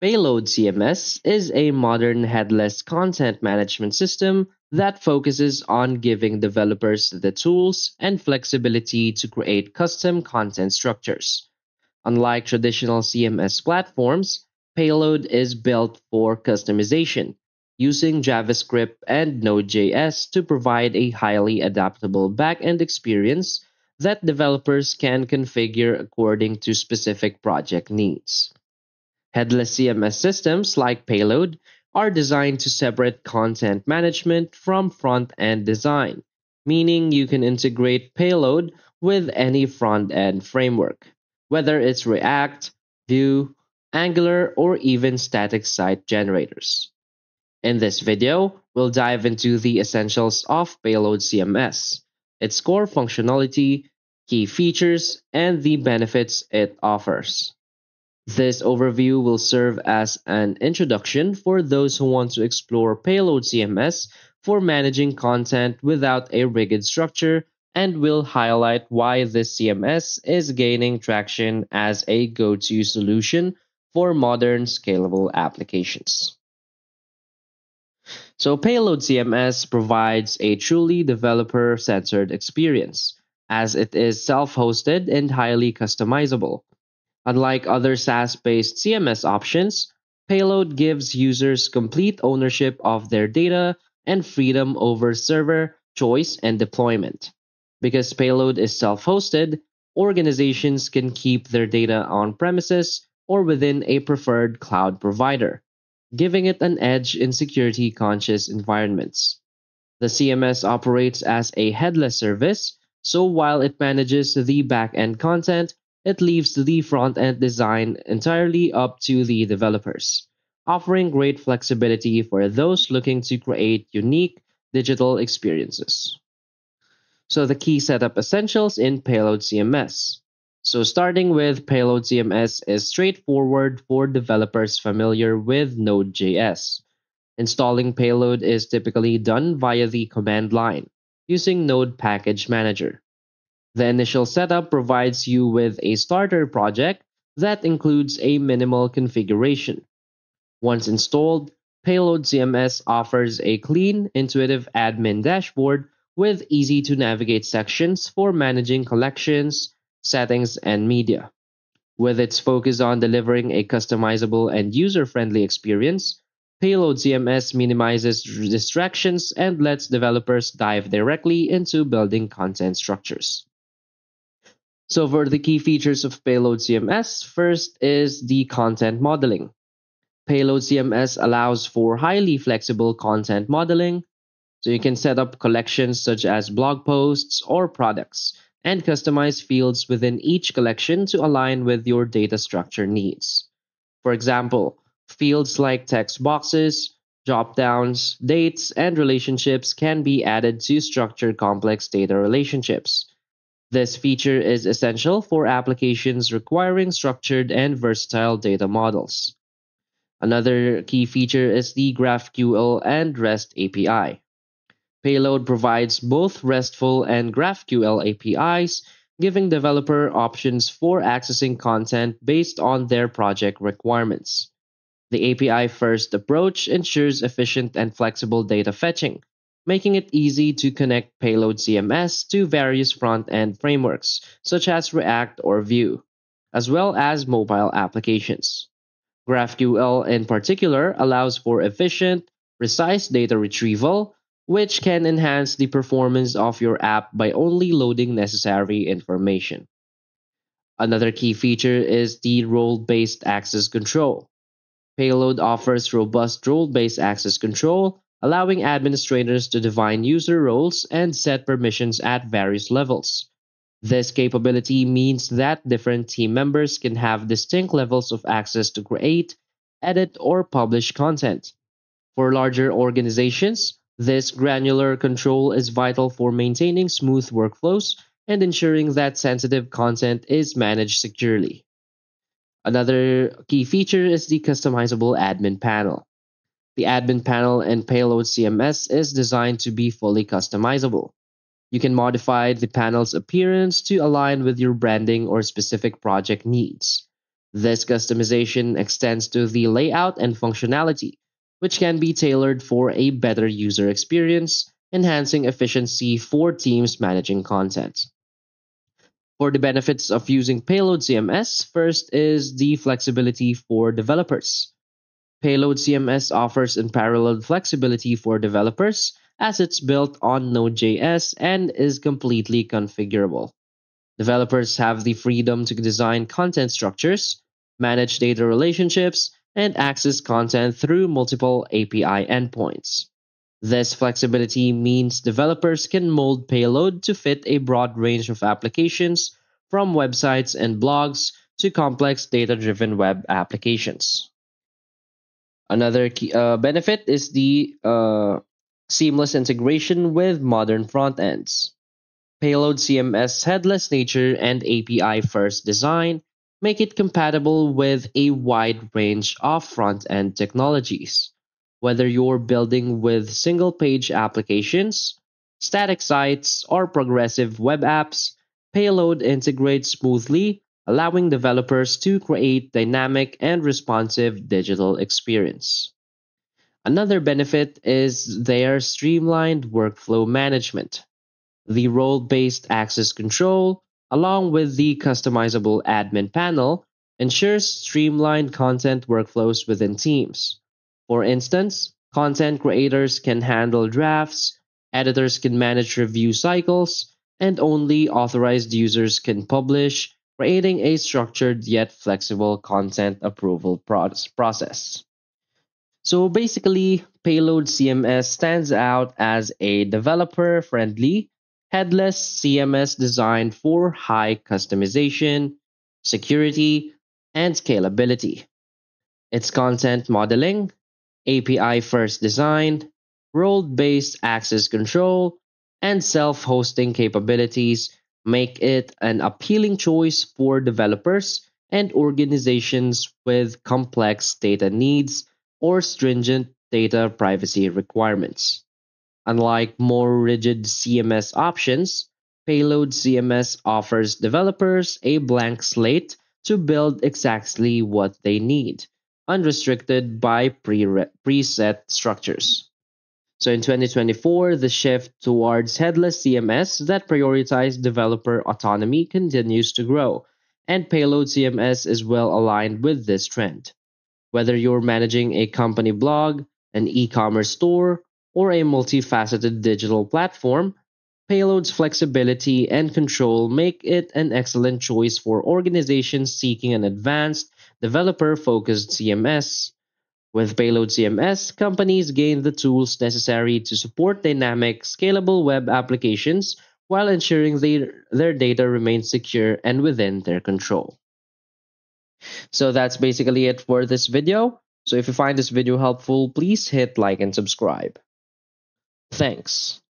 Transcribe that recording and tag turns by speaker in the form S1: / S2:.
S1: Payload CMS is a modern headless content management system that focuses on giving developers the tools and flexibility to create custom content structures. Unlike traditional CMS platforms, Payload is built for customization, using JavaScript and Node.js to provide a highly adaptable backend experience that developers can configure according to specific project needs. Headless CMS systems like Payload are designed to separate content management from front end design, meaning you can integrate Payload with any front end framework, whether it's React, Vue, Angular, or even static site generators. In this video, we'll dive into the essentials of Payload CMS, its core functionality, key features, and the benefits it offers. This overview will serve as an introduction for those who want to explore Payload CMS for managing content without a rigid structure and will highlight why this CMS is gaining traction as a go-to solution for modern scalable applications. So Payload CMS provides a truly developer-centered experience as it is self-hosted and highly customizable. Unlike other SaaS based CMS options, Payload gives users complete ownership of their data and freedom over server, choice, and deployment. Because Payload is self hosted, organizations can keep their data on premises or within a preferred cloud provider, giving it an edge in security conscious environments. The CMS operates as a headless service, so while it manages the back end content, it leaves the front end design entirely up to the developers, offering great flexibility for those looking to create unique digital experiences. So, the key setup essentials in Payload CMS. So, starting with Payload CMS is straightforward for developers familiar with Node.js. Installing Payload is typically done via the command line using Node Package Manager. The initial setup provides you with a starter project that includes a minimal configuration. Once installed, Payload CMS offers a clean, intuitive admin dashboard with easy to navigate sections for managing collections, settings, and media. With its focus on delivering a customizable and user friendly experience, Payload CMS minimizes distractions and lets developers dive directly into building content structures. So for the key features of Payload CMS, first is the content modeling. Payload CMS allows for highly flexible content modeling. So you can set up collections such as blog posts or products and customize fields within each collection to align with your data structure needs. For example, fields like text boxes, drop downs, dates, and relationships can be added to structure complex data relationships. This feature is essential for applications requiring structured and versatile data models. Another key feature is the GraphQL and REST API. Payload provides both RESTful and GraphQL APIs, giving developer options for accessing content based on their project requirements. The API first approach ensures efficient and flexible data fetching, making it easy to connect Payload CMS to various front end frameworks, such as React or Vue, as well as mobile applications. GraphQL, in particular, allows for efficient, precise data retrieval, which can enhance the performance of your app by only loading necessary information. Another key feature is the role based access control. Payload offers robust role based access control allowing administrators to define user roles and set permissions at various levels. This capability means that different team members can have distinct levels of access to create, edit, or publish content. For larger organizations, this granular control is vital for maintaining smooth workflows and ensuring that sensitive content is managed securely. Another key feature is the customizable admin panel. The admin panel in Payload CMS is designed to be fully customizable. You can modify the panel's appearance to align with your branding or specific project needs. This customization extends to the layout and functionality, which can be tailored for a better user experience, enhancing efficiency for teams managing content. For the benefits of using Payload CMS, first is the flexibility for developers. Payload CMS offers unparalleled flexibility for developers as it's built on Node.js and is completely configurable. Developers have the freedom to design content structures, manage data relationships, and access content through multiple API endpoints. This flexibility means developers can mold payload to fit a broad range of applications, from websites and blogs to complex data driven web applications. Another key, uh, benefit is the uh, seamless integration with modern front ends. Payload CMS headless nature and API first design make it compatible with a wide range of front end technologies. Whether you're building with single page applications, static sites, or progressive web apps, Payload integrates smoothly, allowing developers to create dynamic and responsive digital experience. Another benefit is their streamlined workflow management. The role based access control, along with the customizable admin panel, ensures streamlined content workflows within teams. For instance, content creators can handle drafts, editors can manage review cycles, and only authorized users can publish, creating a structured yet flexible content approval process. So basically, Payload CMS stands out as a developer friendly, headless CMS designed for high customization, security, and scalability. Its content modeling, API first design, role based access control, and self hosting capabilities make it an appealing choice for developers and organizations with complex data needs or stringent data privacy requirements. Unlike more rigid CMS options, Payload CMS offers developers a blank slate to build exactly what they need unrestricted by pre preset structures. So in 2024, the shift towards headless CMS that prioritize developer autonomy continues to grow, and Payload CMS is well aligned with this trend. Whether you're managing a company blog, an e commerce store, or a multifaceted digital platform, Payload's flexibility and control make it an excellent choice for organizations seeking an advanced, developer focused CMS. With Payload CMS, companies gain the tools necessary to support dynamic, scalable web applications while ensuring their, their data remains secure and within their control. So that's basically it for this video. So if you find this video helpful, please hit like and subscribe. Thanks.